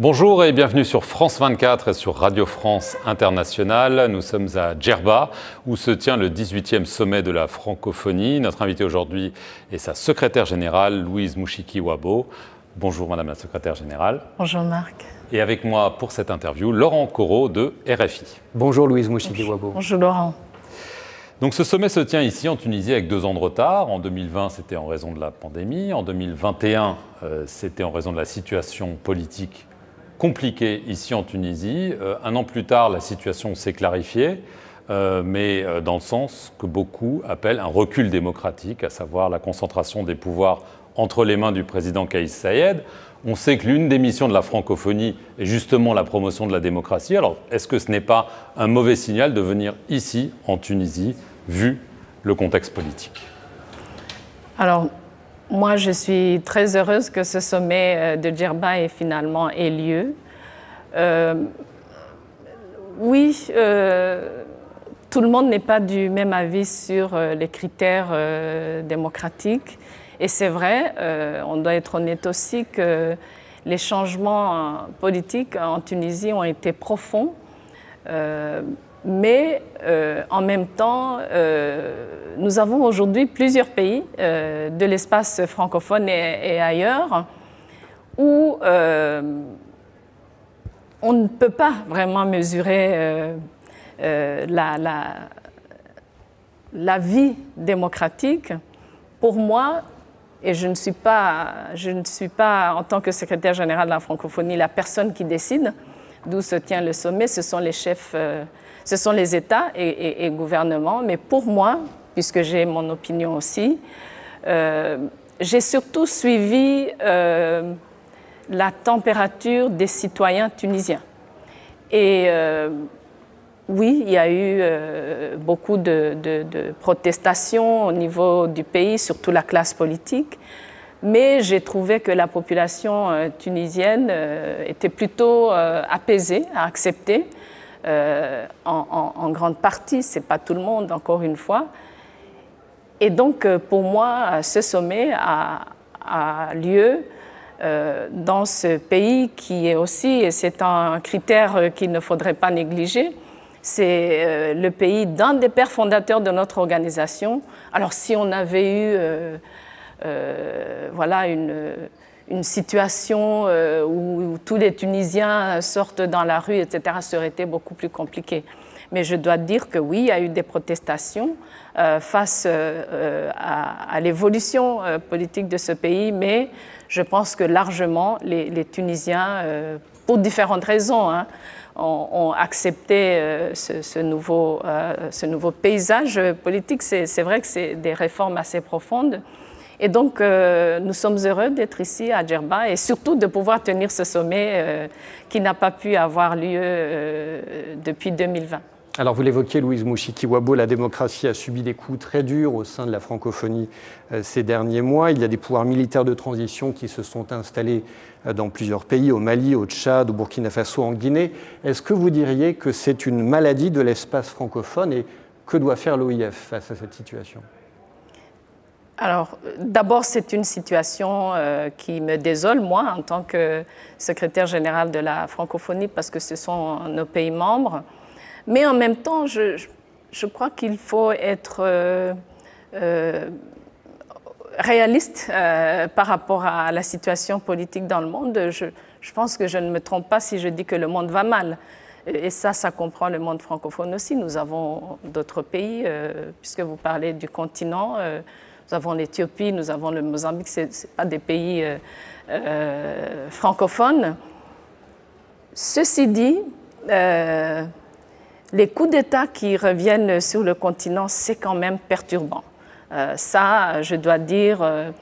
Bonjour et bienvenue sur France 24 et sur Radio France Internationale. Nous sommes à Djerba où se tient le 18e sommet de la francophonie. Notre invité aujourd'hui est sa secrétaire générale, Louise Mouchiki-Wabo. Bonjour Madame la secrétaire générale. Bonjour Marc. Et avec moi pour cette interview, Laurent Corot de RFI. Bonjour Louise Mouchiki-Wabo. Bonjour Laurent. Donc ce sommet se tient ici en Tunisie avec deux ans de retard. En 2020, c'était en raison de la pandémie. En 2021, euh, c'était en raison de la situation politique compliquée ici en Tunisie. Euh, un an plus tard, la situation s'est clarifiée, euh, mais dans le sens que beaucoup appellent un recul démocratique, à savoir la concentration des pouvoirs entre les mains du président Kaïs Saïed. On sait que l'une des missions de la francophonie est justement la promotion de la démocratie. Alors, est-ce que ce n'est pas un mauvais signal de venir ici, en Tunisie, vu le contexte politique? Alors, moi, je suis très heureuse que ce sommet euh, de Djerba ait finalement ait lieu. Euh, oui, euh, tout le monde n'est pas du même avis sur les critères démocratiques. Et c'est vrai, on doit être honnête aussi que les changements politiques en Tunisie ont été profonds mais euh, en même temps, euh, nous avons aujourd'hui plusieurs pays euh, de l'espace francophone et, ailleurs où on ne peut pas vraiment mesurer la, la, vie démocratique. Pour moi, et je ne, suis pas, je ne suis pas, en tant que secrétaire général de la francophonie, la personne qui décide d'où se tient le sommet, ce sont les chefs ce sont les États et, gouvernements. Mais pour moi, puisque j'ai mon opinion aussi, euh, j'ai surtout suivi euh, la température des citoyens tunisiens. Et euh, oui, il y a eu beaucoup de, de, protestations au niveau du pays, surtout la classe politique, mais j'ai trouvé que la population tunisienne était plutôt apaisée à accepter euh, en, grande partie, ce n'est pas tout le monde, encore une fois. Et donc, euh, pour moi, ce sommet a, lieu euh, dans ce pays qui est aussi, et c'est un critère qu'il ne faudrait pas négliger, c'est le pays d'un des pères fondateurs de notre organisation. Alors, si on avait eu voilà, une situation euh, où, tous les Tunisiens sortent dans la rue, etc., serait été beaucoup plus compliqué. Mais je dois dire que oui, il y a eu des protestations euh, face euh, à, l'évolution politique de ce pays, mais je pense que largement les, Tunisiens, pour différentes raisons, hein, ont, accepté ce, ce, nouveau, ce nouveau paysage politique. C'est vrai que c'est des réformes assez profondes. Et donc, euh, nous sommes heureux d'être ici à Djerba et surtout de pouvoir tenir ce sommet euh, qui n'a pas pu avoir lieu euh, depuis 2020. Alors vous l'évoquiez, Louise Mouchikiwabo, la démocratie a subi des coups très durs au sein de la francophonie ces derniers mois. Il y a des pouvoirs militaires de transition qui se sont installés dans plusieurs pays, au Mali, au Tchad, au Burkina Faso, en Guinée. Est-ce que vous diriez que c'est une maladie de l'espace francophone et que doit faire l'OIF face à cette situation? Alors, d'abord, c'est une situation euh, qui me désole, moi, en tant que secrétaire général de la francophonie, parce que ce sont nos pays membres. Mais en même temps, je, crois qu'il faut être euh, euh, réaliste par rapport à la situation politique dans le monde. Je, pense que je ne me trompe pas si je dis que le monde va mal. Et ça, ça comprend le monde francophone aussi. Nous avons d'autres pays, puisque vous parlez du continent. Nous avons l'Éthiopie, nous avons le Mozambique, ce n'est pas des pays euh, euh, francophones. Ceci dit, euh, les coups d'État qui reviennent sur le continent, c'est quand même perturbant. ça, je dois dire,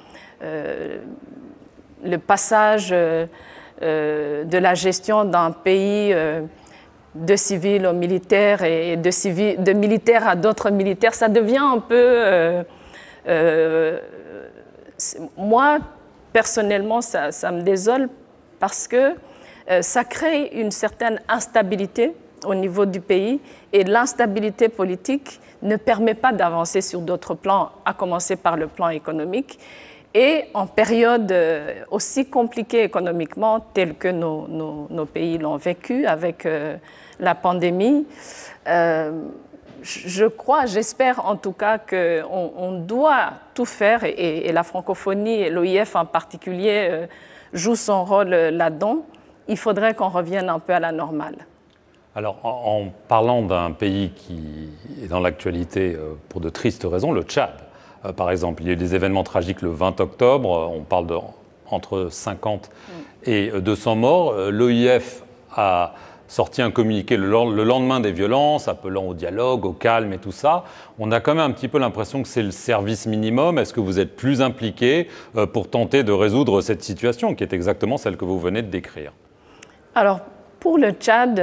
le passage de la gestion d'un pays de civils aux militaires et de, de militaires à d'autres militaires, ça devient un peu moi, personnellement, ça, me désole parce que euh, ça crée une certaine instabilité au niveau du pays et l'instabilité politique ne permet pas d'avancer sur d'autres plans, à commencer par le plan économique. et en période euh, aussi compliquée économiquement, telle que nos, pays l'ont vécu avec euh, la pandémie, euh, je crois, j'espère en tout cas qu'on on doit tout faire, et, la francophonie et l'OIF en particulier jouent son rôle là-dedans. Il faudrait qu'on revienne un peu à la normale. Alors, en, en parlant d'un pays qui est dans l'actualité pour de tristes raisons, le Tchad. Euh, par exemple, il y a eu des événements tragiques le 20 octobre, euh, on parle de entre 50 et 200 morts. Euh, L'OIF a sorti un communiqué le, lendemain des violences, appelant au dialogue, au calme et tout ça. On a quand même un petit peu l'impression que c'est le service minimum. Est-ce que vous êtes plus impliqué pour tenter de résoudre cette situation, qui est exactement celle que vous venez de décrire? Alors, pour le Tchad,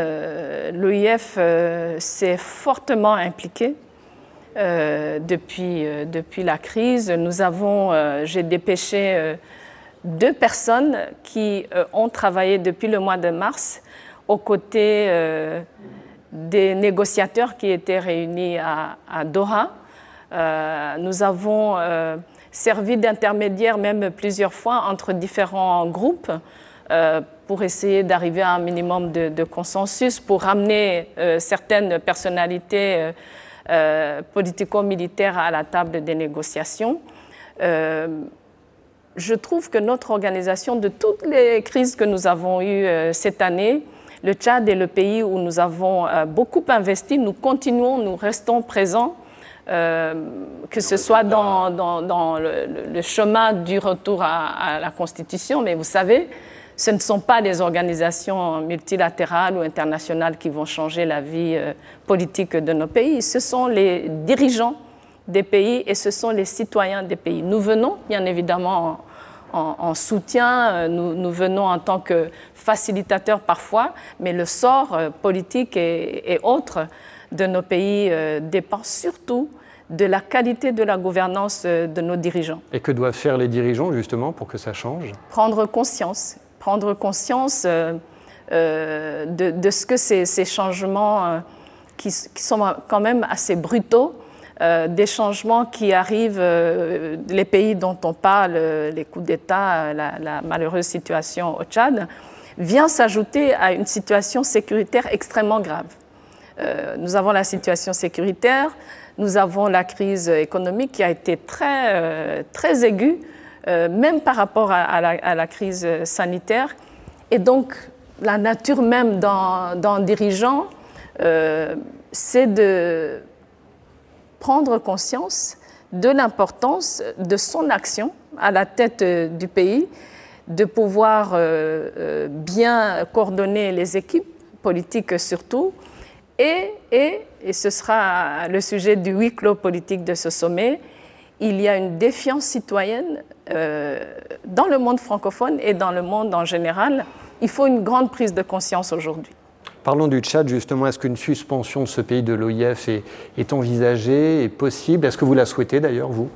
l'OIF s'est fortement impliqué. Euh, depuis, euh, depuis la crise. Nous avons, euh, j'ai dépêché deux personnes qui ont travaillé depuis le mois de mars aux côtés des négociateurs qui étaient réunis à, Doha. nous avons servi d'intermédiaire même plusieurs fois entre différents groupes pour essayer d'arriver à un minimum de, consensus, pour ramener certaines personnalités euh, politico-militaire à la table des négociations. Euh, je trouve que notre organisation, de toutes les crises que nous avons eues euh, cette année, le Tchad est le pays où nous avons beaucoup investi. Nous continuons, nous restons présents, que ce soit dans, dans, le, chemin du retour à, à, la Constitution. Mais vous savez, ce ne sont pas les organisations multilatérales ou internationales qui vont changer la vie euh, politique de nos pays, ce sont les dirigeants des pays et ce sont les citoyens des pays. Nous venons, bien évidemment, en, soutien, euh, nous, venons en tant que facilitateurs parfois, mais le sort euh, politique et, et autres de nos pays dépend surtout de la qualité de la gouvernance de nos dirigeants. Et que doivent faire les dirigeants justement pour que ça change? Prendre conscience prendre conscience euh, euh, de, ce que ces, changements, euh, qui, sont quand même assez brutaux, des changements qui arrivent, les pays dont on parle, les coups d'État, la, malheureuse situation au Tchad, vient s'ajouter à une situation sécuritaire extrêmement grave. nous avons la situation sécuritaire, nous avons la crise économique qui a été très, très aiguë, euh, même par rapport à, la, crise sanitaire. Et donc, la nature même d'un dirigeant, euh, c'est de prendre conscience de l'importance de son action à la tête du pays, de pouvoir euh, bien coordonner les équipes politiques surtout, et, et, et ce sera le sujet du huis clos politique de ce sommet, il y a une défiance citoyenne euh, dans le monde francophone et dans le monde en général. Il faut une grande prise de conscience aujourd'hui. Parlons du Tchad, justement. Est-ce qu'une suspension de ce pays de l'OIF est, envisagée, est possible? Est-ce que vous la souhaitez d'ailleurs, vous?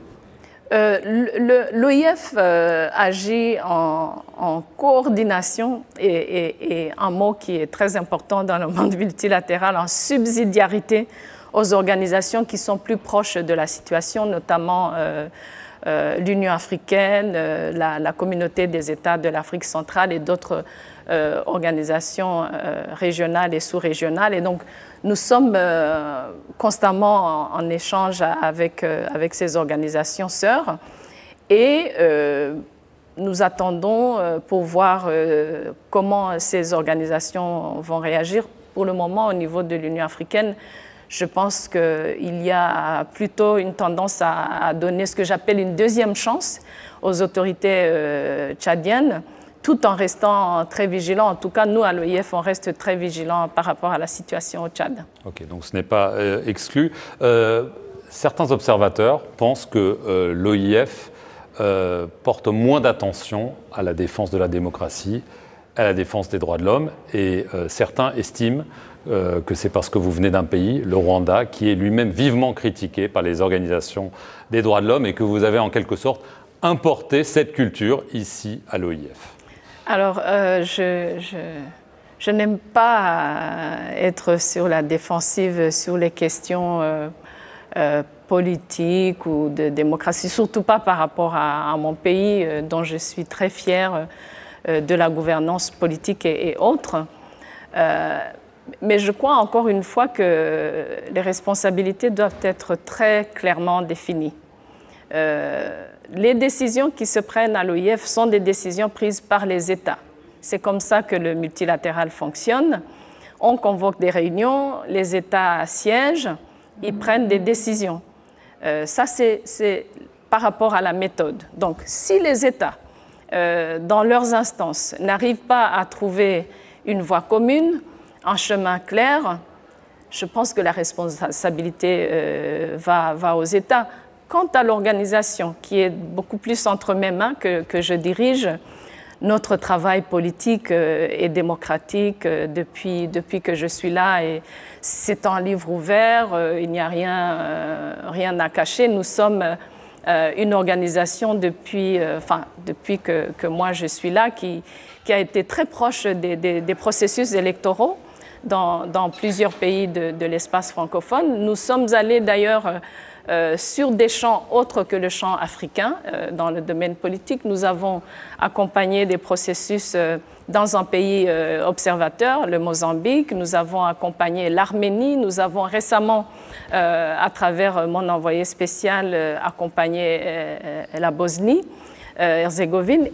Euh, L'OIF euh, agit en, coordination et, et, un mot qui est très important dans le monde multilatéral, en subsidiarité aux organisations qui sont plus proches de la situation, notamment euh, euh, l'Union africaine, euh, la, communauté des États de l'Afrique centrale et d'autres organisations régionales et sous-régionales. Et donc, nous sommes constamment en, échange avec, avec ces organisations sœurs et nous attendons pour voir comment ces organisations vont réagir. Pour le moment, au niveau de l'Union africaine, je pense qu'il y a plutôt une tendance à, donner ce que j'appelle une deuxième chance aux autorités euh, tchadiennes, tout en restant très vigilants. En tout cas, nous, à l'OIF, on reste très vigilants par rapport à la situation au Tchad. Ok, donc ce n'est pas euh, exclu. Euh, certains observateurs pensent que l'OIF porte moins d'attention à la défense de la démocratie, à la défense des droits de l'homme, et certains estiment euh, que c'est parce que vous venez d'un pays, le Rwanda, qui est lui-même vivement critiqué par les organisations des droits de l'homme et que vous avez en quelque sorte importé cette culture ici à l'OIF. Alors, euh, je, n'aime pas être sur la défensive sur les questions politique ou de démocratie, surtout pas par rapport à, mon pays dont je suis très fière de la gouvernance politique et, autres. mais je crois encore une fois que les responsabilités doivent être très clairement définies. les décisions qui se prennent à l'OIF sont des décisions prises par les États. C'est comme ça que le multilatéral fonctionne. On convoque des réunions, les États siègent, ils prennent des décisions. Euh, ça, c'est par rapport à la méthode. Donc, si les États, euh, dans leurs instances, n'arrivent pas à trouver une voie commune, un chemin clair, je pense que la responsabilité euh, va, aux États. Quant à l'organisation, qui est beaucoup plus entre mes mains que, je dirige, notre travail politique euh, et démocratique euh, depuis, depuis que je suis là. C'est un livre ouvert, euh, il n'y a rien, rien à cacher. Nous sommes une organisation depuis, enfin, depuis que, que, moi je suis là qui, qui a été très proche des, des, processus électoraux. Dans, dans, plusieurs pays de, de l'espace francophone. Nous sommes allés d'ailleurs euh, sur des champs autres que le champ africain. Euh, dans le domaine politique, nous avons accompagné des processus euh, dans un pays observateur, le Mozambique. Nous avons accompagné l'Arménie. Nous avons récemment, à travers mon envoyé spécial, accompagné la Bosnie, Herzégovine.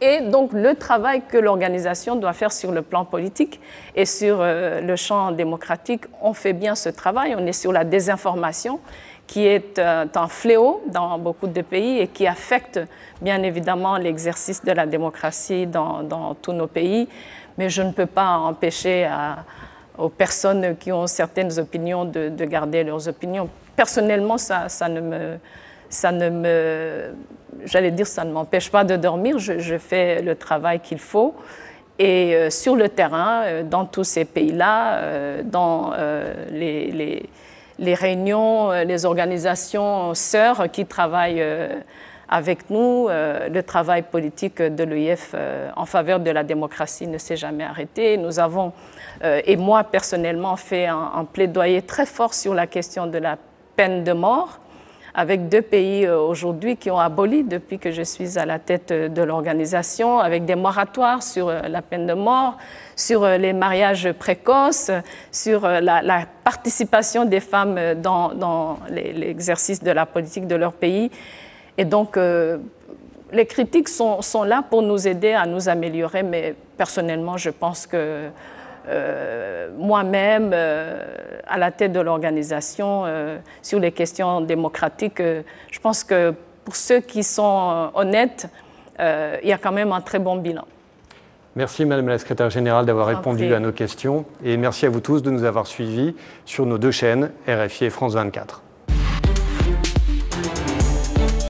Et donc le travail que l'organisation doit faire sur le plan politique et sur le champ démocratique, on fait bien ce travail. On est sur la désinformation qui est euh, un fléau dans beaucoup de pays et qui affecte bien évidemment l'exercice de la démocratie dans, tous nos pays. Mais je ne peux pas empêcher aux personnes qui ont certaines opinions de, garder leurs opinions. Personnellement, ça, ne me... Ça ne me J'allais dire, ça ne m'empêche pas de dormir. Je, fais le travail qu'il faut. Et euh, sur le terrain, euh, dans tous ces pays-là, dans les réunions, euh, les organisations sœurs qui travaillent euh, avec nous. Euh, le travail politique de l'OIF en faveur de la démocratie ne s'est jamais arrêté. Nous avons, et moi personnellement, fait un, plaidoyer très fort sur la question de la peine de mort avec deux pays aujourd'hui qui ont aboli depuis que je suis à la tête de l'organisation, avec des moratoires sur la peine de mort, sur les mariages précoces, sur la, participation des femmes dans, l'exercice de la politique de leur pays. Et donc, euh, les critiques sont, là pour nous aider à nous améliorer, mais personnellement, je pense que euh, moi-même, euh, à la tête de l'organisation, sur les questions démocratiques, je pense que pour ceux qui sont honnêtes, il y a quand même un très bon bilan. Merci Madame la Secrétaire Générale d'avoir répondu à nos questions et merci à vous tous de nous avoir suivis sur nos deux chaînes, RFI et France 24.